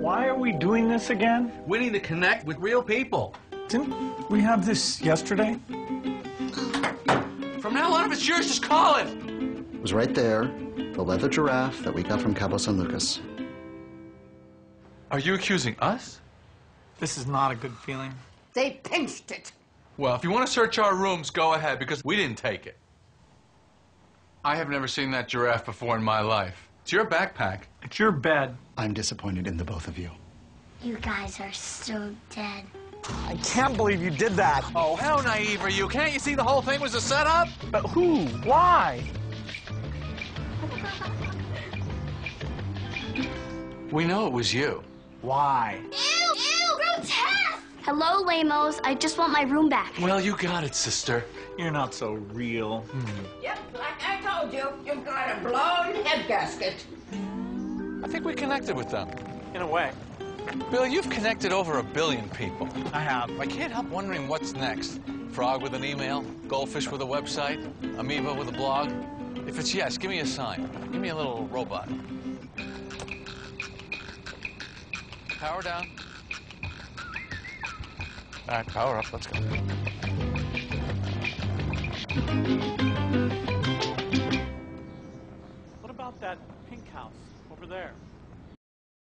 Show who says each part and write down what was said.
Speaker 1: Why are we doing this again?
Speaker 2: We need to connect with real people.
Speaker 1: Didn't we have this yesterday?
Speaker 2: From now on, if it's yours, just call it.
Speaker 3: It was right there, the leather giraffe that we got from Cabo San Lucas.
Speaker 4: Are you accusing us?
Speaker 1: This is not a good feeling.
Speaker 5: They pinched it.
Speaker 4: Well, if you want to search our rooms, go ahead, because we didn't take it. I have never seen that giraffe before in my life. It's your backpack.
Speaker 1: It's your bed.
Speaker 3: I'm disappointed in the both of you.
Speaker 6: You guys are so dead.
Speaker 1: I can't believe you did that.
Speaker 2: Oh, how naive are you? Can't you see the whole thing was a setup?
Speaker 1: But who? Why?
Speaker 4: We know it was you.
Speaker 1: Why?
Speaker 6: Ew, ew, grotesque! Hello, lamos. I just want my room back.
Speaker 4: Well, you got it, sister.
Speaker 1: You're not so real. Hmm.
Speaker 5: Yep, like I told you, you've got a blown head gasket.
Speaker 2: I think we connected with them.
Speaker 1: In a way.
Speaker 2: Bill, you've connected over a billion people.
Speaker 1: I have.
Speaker 2: I can't help wondering what's next. Frog with an email, goldfish with a website, amoeba with a blog. If it's yes, give me a sign. Give me a little robot. Power down. All right, power up. Let's go.
Speaker 1: That pink house over there?